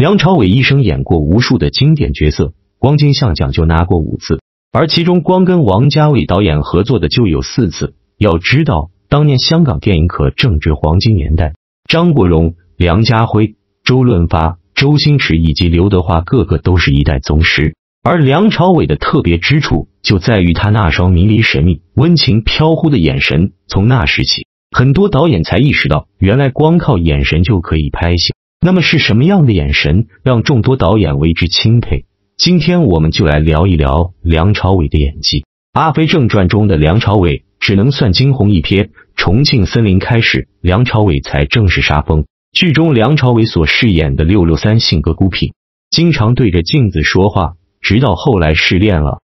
梁朝伟一生演过无数的经典角色，光金像奖就拿过五次，而其中光跟王家卫导演合作的就有四次。要知道，当年香港电影可正值黄金年代，张国荣、梁家辉、周润发、周星驰以及刘德华，个个都是一代宗师。而梁朝伟的特别之处就在于他那双迷离神秘、温情飘忽的眼神。从那时起，很多导演才意识到，原来光靠眼神就可以拍戏。那么是什么样的眼神让众多导演为之钦佩？今天我们就来聊一聊梁朝伟的演技。《阿飞正传》中的梁朝伟只能算惊鸿一瞥，《重庆森林》开始，梁朝伟才正式杀疯。剧中梁朝伟所饰演的六六三性格孤僻，经常对着镜子说话，直到后来失恋了。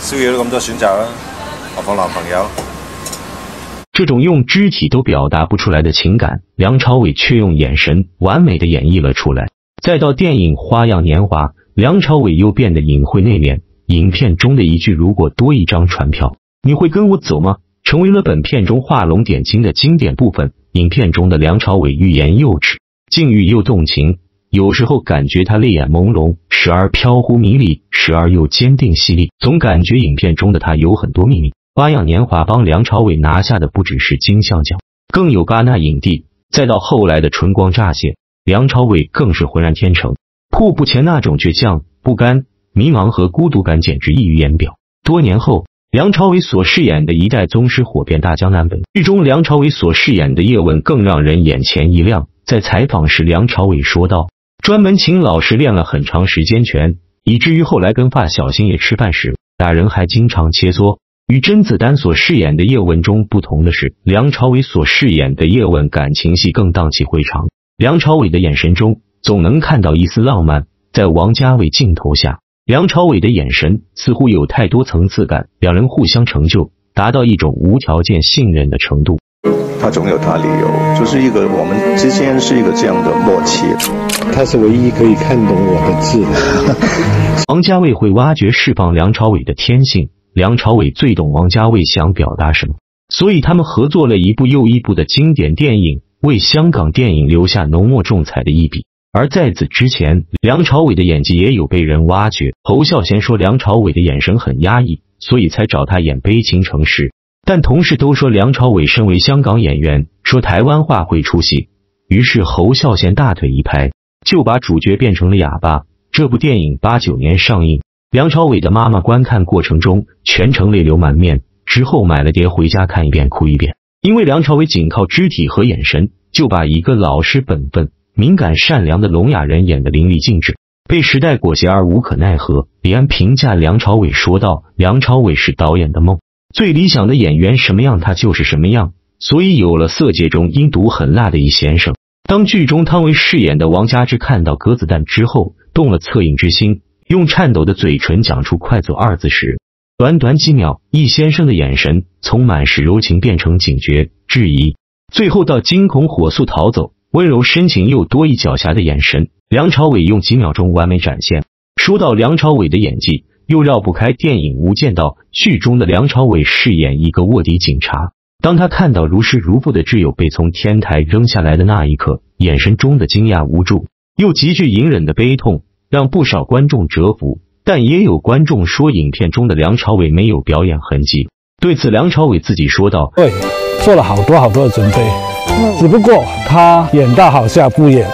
宵夜都咁多选择啦，何况男朋友？这种用肢体都表达不出来的情感，梁朝伟却用眼神完美的演绎了出来。再到电影《花样年华》，梁朝伟又变得隐晦内敛。影片中的一句“如果多一张船票，你会跟我走吗？”成为了本片中画龙点睛的经典部分。影片中的梁朝伟欲言又止，境遇又动情，有时候感觉他泪眼朦胧，时而飘忽迷离，时而又坚定犀利，总感觉影片中的他有很多秘密。花样年华帮梁朝伟拿下的不只是金像奖，更有戛纳影帝。再到后来的春光乍泄，梁朝伟更是浑然天成。瀑布前那种倔强、不甘、迷茫和孤独感，简直溢于言表。多年后，梁朝伟所饰演的一代宗师火遍大江南北。剧中梁朝伟所饰演的叶问更让人眼前一亮。在采访时，梁朝伟说道：“专门请老师练了很长时间拳，以至于后来跟发小星爷吃饭时，俩人还经常切磋。”与甄子丹所饰演的叶问中不同的是，梁朝伟所饰演的叶问感情戏更荡气回肠。梁朝伟的眼神中总能看到一丝浪漫，在王家卫镜头下，梁朝伟的眼神似乎有太多层次感，两人互相成就，达到一种无条件信任的程度。他总有他理由，就是一个我们之间是一个这样的默契。他是唯一可以看懂我的字的。王家卫会挖掘释放梁朝伟的天性。梁朝伟最懂王家卫想表达什么，所以他们合作了一部又一部的经典电影，为香港电影留下浓墨重彩的一笔。而在此之前，梁朝伟的演技也有被人挖掘。侯孝贤说梁朝伟的眼神很压抑，所以才找他演《悲情城市》。但同事都说梁朝伟身为香港演员，说台湾话会出戏，于是侯孝贤大腿一拍，就把主角变成了哑巴。这部电影八九年上映。梁朝伟的妈妈观看过程中全程泪流满面，之后买了碟回家看一遍哭一遍。因为梁朝伟仅靠肢体和眼神就把一个老实本分、敏感善良的聋哑人演得淋漓尽致，被时代裹挟而无可奈何。李安评价梁朝伟说道：“梁朝伟是导演的梦，最理想的演员什么样他就是什么样，所以有了《色戒》中阴毒狠辣的易先生。当剧中汤唯饰演的王佳芝看到鸽子蛋之后，动了恻隐之心。”用颤抖的嘴唇讲出“快走”二字时，短短几秒，易先生的眼神从满是柔情变成警觉、质疑，最后到惊恐火速逃走，温柔深情又多一狡黠的眼神，梁朝伟用几秒钟完美展现。说到梁朝伟的演技，又绕不开电影《无间道》剧中的梁朝伟饰演一个卧底警察，当他看到如诗如负的挚友被从天台扔下来的那一刻，眼神中的惊讶、无助又极具隐忍的悲痛。让不少观众折服，但也有观众说影片中的梁朝伟没有表演痕迹。对此，梁朝伟自己说道：“对，做了好多好多的准备，只不过他演到好下不演。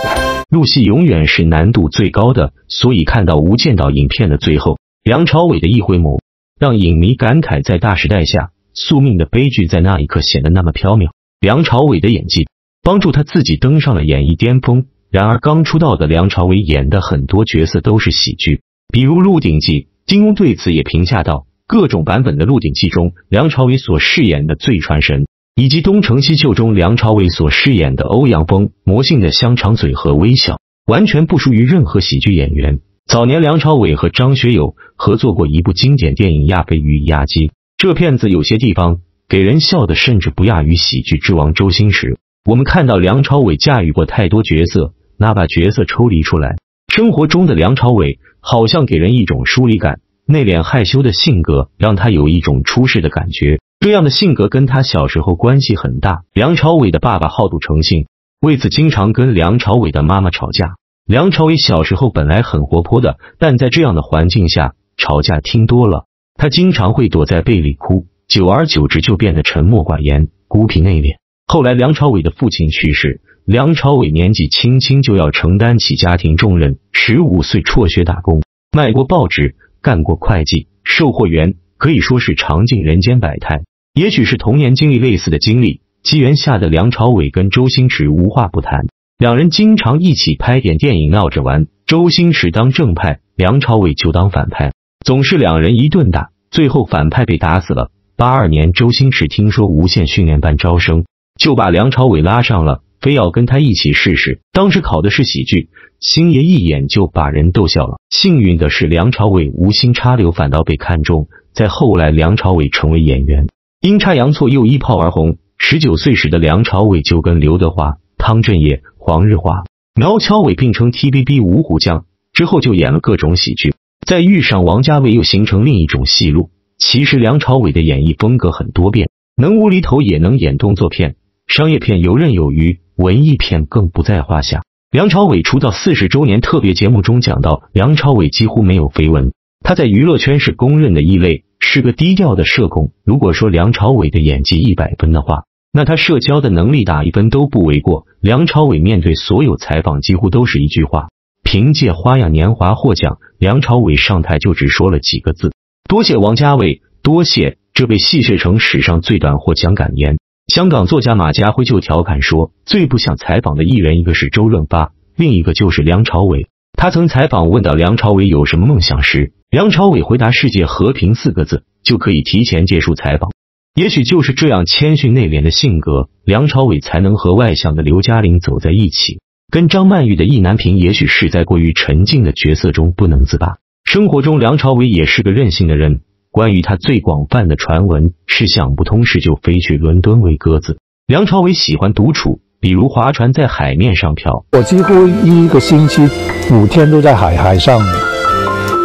入戏永远是难度最高的，所以看到《无间道》影片的最后，梁朝伟的一回眸，让影迷感慨，在大时代下，宿命的悲剧在那一刻显得那么飘渺。梁朝伟的演技帮助他自己登上了演艺巅峰。”然而，刚出道的梁朝伟演的很多角色都是喜剧，比如《鹿鼎记》。金庸对此也评价道：各种版本的《鹿鼎记》中，梁朝伟所饰演的最传神，以及《东成西就》中梁朝伟所饰演的欧阳锋，魔性的香肠嘴和微笑，完全不输于任何喜剧演员。早年，梁朝伟和张学友合作过一部经典电影《亚飞与亚基》，这片子有些地方给人笑的，甚至不亚于喜剧之王周星驰。我们看到梁朝伟驾驭过太多角色。那把角色抽离出来，生活中的梁朝伟好像给人一种疏离感，内敛害羞的性格让他有一种出世的感觉。这样的性格跟他小时候关系很大。梁朝伟的爸爸好赌成性，为此经常跟梁朝伟的妈妈吵架。梁朝伟小时候本来很活泼的，但在这样的环境下吵架听多了，他经常会躲在被里哭，久而久之就变得沉默寡言、孤僻内敛。后来梁朝伟的父亲去世，梁朝伟年纪轻轻就要承担起家庭重任，十五岁辍学打工，卖过报纸，干过会计、售货员，可以说是尝尽人间百态。也许是童年经历类似的经历，机缘下的梁朝伟跟周星驰无话不谈。两人经常一起拍点电影闹着玩，周星驰当正派，梁朝伟就当反派，总是两人一顿打，最后反派被打死了。八二年，周星驰听说无线训练班招生，就把梁朝伟拉上了，非要跟他一起试试。当时考的是喜剧，星爷一眼就把人逗笑了。幸运的是，梁朝伟无心插柳，反倒被看中。在后来，梁朝伟成为演员，阴差阳错又一炮而红。十九岁时的梁朝伟就跟刘德华、汤镇业。黄日华、苗侨伟并称 TVB 五虎将，之后就演了各种喜剧。再遇上王家卫，又形成另一种戏路。其实梁朝伟的演绎风格很多变，能无厘头，也能演动作片、商业片，游刃有余。文艺片更不在话下。梁朝伟出道四十周年特别节目中讲到，梁朝伟几乎没有绯闻，他在娱乐圈是公认的异类，是个低调的社恐。如果说梁朝伟的演技一百分的话，那他社交的能力打一分都不为过。梁朝伟面对所有采访，几乎都是一句话。凭借《花样年华》获奖，梁朝伟上台就只说了几个字：“多谢王家卫，多谢。”这被戏谑成史上最短获奖感言。香港作家马家辉就调侃说：“最不想采访的艺人，一个是周润发，另一个就是梁朝伟。”他曾采访问到梁朝伟有什么梦想时，梁朝伟回答：“世界和平”四个字，就可以提前结束采访。也许就是这样谦逊内敛的性格，梁朝伟才能和外向的刘嘉玲走在一起。跟张曼玉的意难平，也许是在过于沉静的角色中不能自拔。生活中，梁朝伟也是个任性的人。关于他最广泛的传闻是想不通时就飞去伦敦喂鸽子。梁朝伟喜欢独处，比如划船在海面上漂。我几乎一个星期五天都在海海上，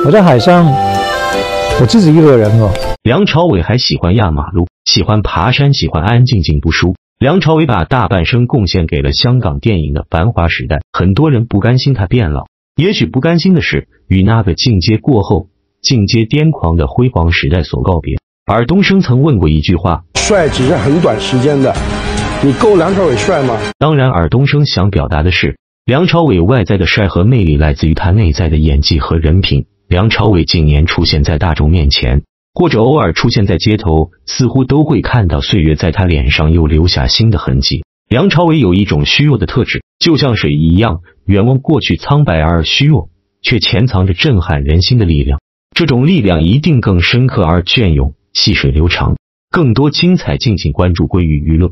我在海上，我自己一个人哦。梁朝伟还喜欢压马路，喜欢爬山，喜欢安静静不输。梁朝伟把大半生贡献给了香港电影的繁华时代。很多人不甘心他变老，也许不甘心的是与那个进阶过后、进阶癫狂的辉煌时代所告别。尔东升曾问过一句话：“帅只是很短时间的，你够梁朝伟帅吗？”当然，尔东升想表达的是，梁朝伟外在的帅和魅力来自于他内在的演技和人品。梁朝伟近年出现在大众面前。或者偶尔出现在街头，似乎都会看到岁月在他脸上又留下新的痕迹。梁朝伟有一种虚弱的特质，就像水一样，远望过去苍白而虚弱，却潜藏着震撼人心的力量。这种力量一定更深刻而隽永，细水流长。更多精彩，敬请关注归于娱乐。